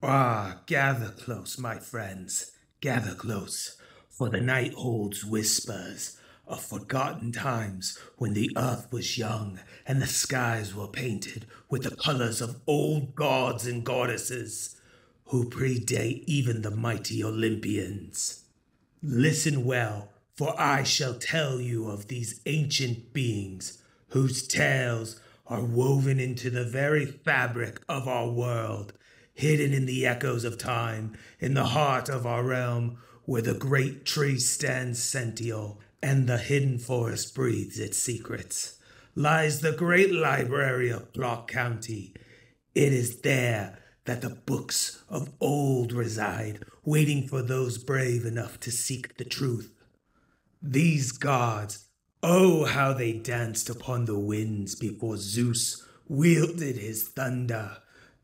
Ah, gather close, my friends, gather close, for the night holds whispers of forgotten times when the earth was young and the skies were painted with the colors of old gods and goddesses who predate even the mighty Olympians. Listen well, for I shall tell you of these ancient beings whose tales are woven into the very fabric of our world, hidden in the echoes of time, in the heart of our realm, where the great tree stands sentinel and the hidden forest breathes its secrets, lies the great library of Block County. It is there that the books of old reside, waiting for those brave enough to seek the truth. These gods, oh, how they danced upon the winds before Zeus wielded his thunder.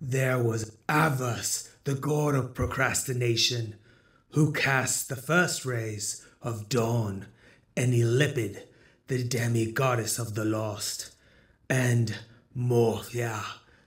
There was Avas, the god of procrastination, who cast the first rays of dawn and Elipid, the demi-goddess of the lost, and Morphia,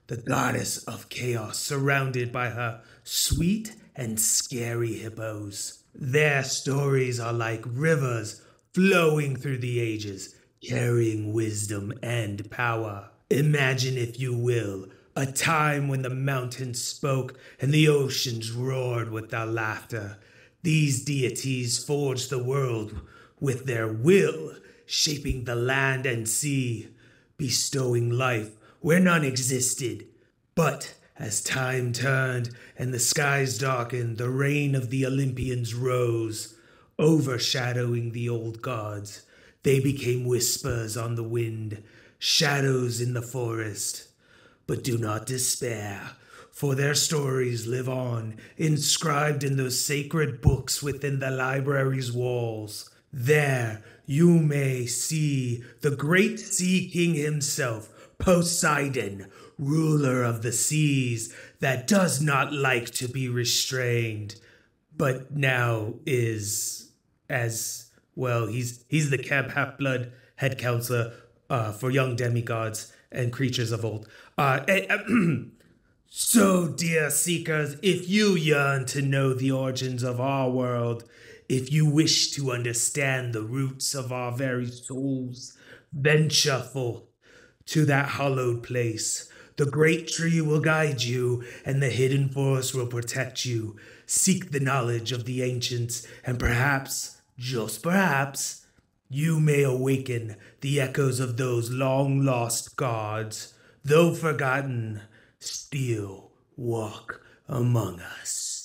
the goddess of chaos, surrounded by her sweet and scary hippos. Their stories are like rivers flowing through the ages, carrying wisdom and power. Imagine, if you will, a time when the mountains spoke and the oceans roared with their laughter. These deities forged the world with their will, shaping the land and sea, bestowing life where none existed. But as time turned and the skies darkened, the reign of the Olympians rose, overshadowing the old gods. They became whispers on the wind, shadows in the forest. But do not despair, for their stories live on, inscribed in those sacred books within the library's walls. There you may see the great sea king himself, Poseidon, ruler of the seas, that does not like to be restrained, but now is as well. He's he's the Camp Half Blood head counselor uh, for young demigods and creatures of old. Uh, so, dear seekers, if you yearn to know the origins of our world, if you wish to understand the roots of our very souls, venture forth to that hallowed place. The great tree will guide you, and the hidden forest will protect you. Seek the knowledge of the ancients, and perhaps, just perhaps, you may awaken the echoes of those long lost gods. Though forgotten, still walk among us.